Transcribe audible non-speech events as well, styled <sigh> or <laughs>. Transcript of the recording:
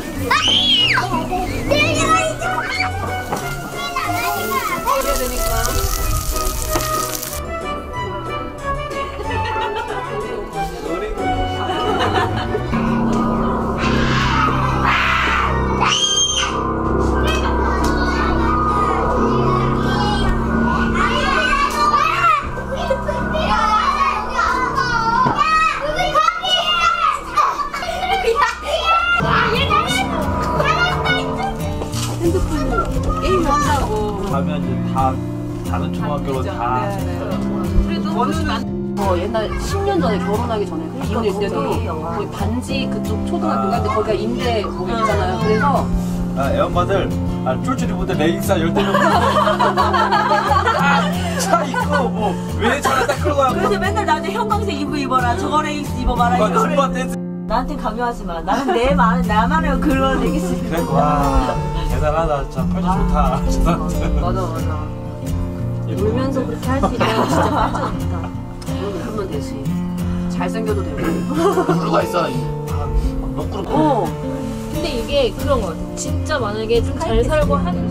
Спасибо. 가면 이제 다 다른 초등학교로 다 그래도 저는 어, 옛날 10년 전에 결혼하기 전에 이혼했을 때도 거기 반지 그쪽 초등학교가? 근데 거기가 임대 뭐 있잖아요. 그래서 아, 애엄마들 아, 쫄쫄이 보다 레깅스 열대 명. 차 입고 뭐왜 차를 딱 끌고 가고 그래서 맨날 나한테 형광색 입고 입어라 저거 레이스 입어봐라 이거를. 줌바 댄스 나한테 강요하지 마. 나는 내 말, 나만의 그런 입고 그래 와 대단하다 진짜 팔자 좋다 맞아 맞아. <laughs> 울면서 그렇게 할 수 있다면 진짜 팔자 좋다 <laughs> 그러면 되지. 잘생겨도 되고. 블루가 있어. 어. 근데 이게 그런 거 같아 진짜 만약에 좀 잘 살고 하는